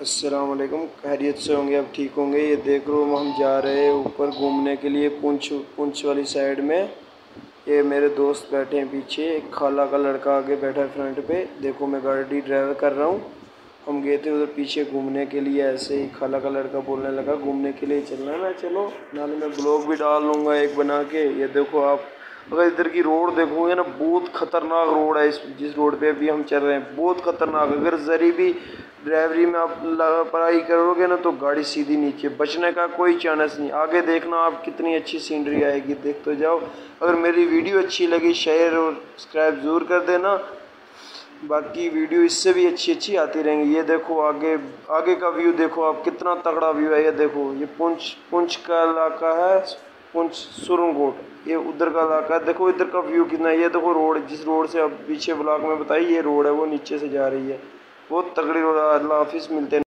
असलकुम खैरियत से होंगे अब ठीक होंगे? ये देख रो हम जा रहे हैं ऊपर घूमने के लिए पुंछ पुंछ वाली साइड में। ये मेरे दोस्त बैठे हैं पीछे। एक खाला का लड़का आगे बैठा है फ्रंट पे। देखो, मैं गाड़ी ड्राइव कर रहा हूँ। हम गए थे उधर पीछे घूमने के लिए। ऐसे ही खाला का लड़का बोलने लगा, घूमने के लिए चलना है? ना चलो। नाले मैं ब्लॉग भी डाल लूँगा एक बना के। ये देखो, आप अगर इधर की रोड देखोगे ना, बहुत ख़तरनाक रोड है इस, जिस रोड पे अभी हम चल रहे हैं। बहुत ख़तरनाक। अगर ज़री भी ड्राइवरी में आप पढ़ाई करोगे ना तो गाड़ी सीधी नीचे। बचने का कोई चांस नहीं। आगे देखना, आप कितनी अच्छी सीनरी आएगी। देख तो जाओ। अगर मेरी वीडियो अच्छी लगी शेयर और सब्सक्राइब ज़रूर कर देना। बाकी वीडियो इससे भी अच्छी अच्छी आती रहेंगी। ये देखो, आगे आगे का व्यू देखो आप। कितना तगड़ा व्यू है, ये देखो। ये पुंछ पुंछ का इलाका है, पुंछ सुरंगकोट। ये उधर का इलाका है। देखो, इधर का व्यू कितना ये देखो रोड जिस रोड से अब पीछे ब्लॉक में बताई ये रोड है, वो नीचे से जा रही है। बहुत तगड़ी रोड है। अल्लाह हाफिज़, मिलते हैं।